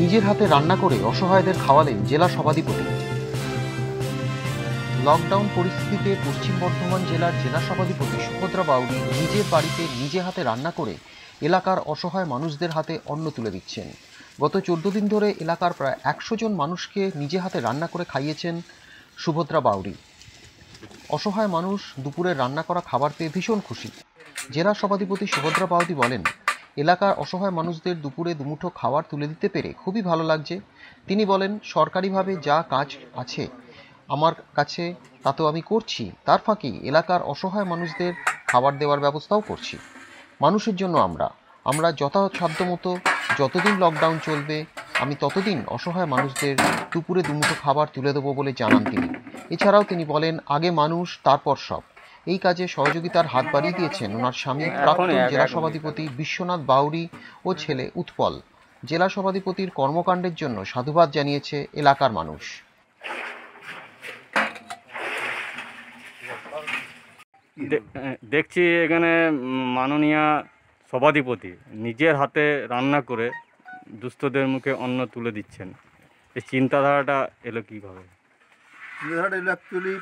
নিজের হাতে রান্না করে অসহায়দের খাওয়ালেন জেলা সভাধিপতি। লকডাউন পরিস্থিতিতে পশ্চিম বর্ধমান জেলার জেলা সভাধিপতি সুভদ্রা বাউরি নিজের বাড়িতে নিজে হাতে রান্না করে এলাকার অসহায় মানুষদের হাতে অন্ন তুলে দিচ্ছেন। গত চোদ্দ দিন ধরে এলাকার প্রায় একশো জন মানুষকে নিজে হাতে রান্না করে খাইয়েছেন সুভদ্রা বাউরি অসহায় মানুষ দুপুরে রান্না করা খাবার পেয়ে ভীষণ খুশি। জেলা সভাধিপতি সুভদ্রা বাউরি বলেন এলাকার অসহায় মানুষদের দুপুরে দুমুঠো খাবার তুলে দিতে পেরে খুবই ভালো লাগছে। তিনি বলেন, সরকারিভাবে যা কাজ আছে আমার কাছে তা তো আমি করছি। তার ফাঁকি এলাকার অসহায় মানুষদের খাবার দেওয়ার ব্যবস্থাও করছি। মানুষের জন্য আমরা। আমরা যথাসাধ্য মতো যতদিন লকডাউন চলবে, আমি ততদিন অসহায় মানুষদের দুপুরে দুমুঠো খাবার তুলে দেবো বলে জানান তিনি। এছাড়াও তিনি বলেন, আগে মানুষ, তারপর সব। এই কাজে সহযোগিতার হাত বাড়িয়ে দিয়েছেন ওনার স্বামী প্রাক্তন জেলা সভাধিপতি বিশ্বনাথ বাউরি ও ছেলে উৎপল। জেলা সভাধিপতির কর্মকাণ্ডের জন্য সাধুবাদ জানিয়েছে এলাকার মানুষ। দেখছি এখানে মাননীয়া সভাধিপতি নিজের হাতে রান্না করে দুস্থদের মুখে অন্ন তুলে দিচ্ছেন। এই চিন্তাধারাটা এলো কীভাবে? চিন্তাধারাটা এলো অ্যাকচুয়ালি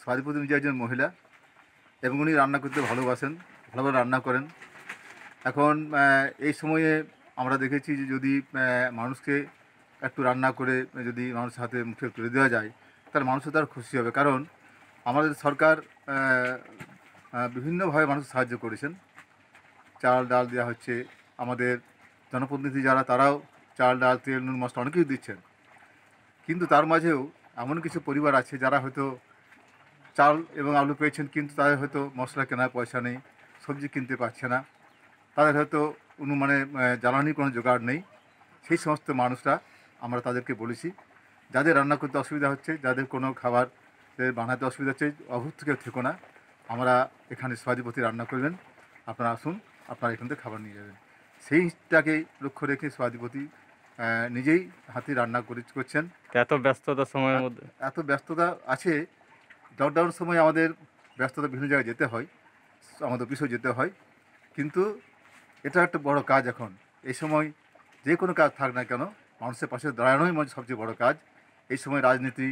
সভাধিপতি নিজে একজন মহিলা এবং উনি রান্না করতে ভালোবাসেন, ভালোভাবে রান্না করেন। এখন এই সময়ে আমরা দেখেছি যে যদি মানুষকে একটু রান্না করে, যদি মানুষের হাতে মুখে তুলে দেওয়া যায় তাহলে মানুষও তার খুশি হবে। কারণ আমাদের সরকার বিভিন্নভাবে মানুষ সাহায্য করেছেন। চাল, ডাল দেওয়া হচ্ছে। আমাদের জনপ্রতিনিধি যারা, তারাও চাল, ডাল, তেল, নুন, মশলা অনেক কিছু দিচ্ছেন। কিন্তু তার মাঝেও এমন কিছু পরিবার আছে যারা হয়তো চাল এবং আলু পেয়েছেন কিন্তু তাদের হয়তো মশলা কেনার পয়সা নেই সবজি কিনতে পারছে না। তাদের হয়তো কোনো মানে আহ, জ্বালানির কোনো জোগাড় নেই। সেই সমস্ত মানুষরা আমরা তাদেরকে বলেছি যাদের রান্না করতে অসুবিধা হচ্ছে যাদের কোনো খাবার বানাতে অসুবিধা হচ্ছে অভুক্ত কেউ থেকো না। আমরা এখানে সভাধিপতি রান্না করবেন। আপনারা আসুন আপনারা এখান থেকে খাবার নিয়ে যাবেন। সেইটাকেই লক্ষ্য রেখে সভাধিপতি নিজেই হাতি রান্না করে করছেন। এত ব্যস্ততার সময়ের মধ্যে। এত ব্যস্ততা আছে লকডাউন সময় আমাদের ব্যস্ততা বিভিন্ন জায়গায় যেতে হয় আমাদের অফিসেও যেতে হয়। কিন্তু এটা একটা বড় কাজ এখন। এই সময় যে কোনো কাজ থাক না কেন মানুষের পাশে দাঁড়ানোই মানে সবচেয়ে বড় কাজ। এই সময় রাজনীতি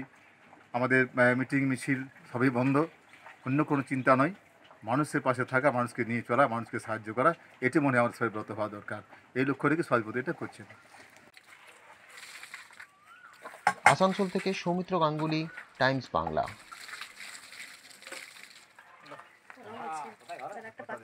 আমাদের মিটিং মিছিল সবই বন্ধ। অন্য কোনো চিন্তা নয়। মানুষের পাশে থাকা মানুষকে নিয়ে চলা মানুষকে সাহায্য করা এটি মনে হয় আমাদের সবাই ব্রত হওয়া দরকার। এই লক্ষ্য রেখে সভাপতি এটা করছেন। আসানসোল থেকে সৌমিত্র গাঙ্গুলি টাইমস বাংলা। একটা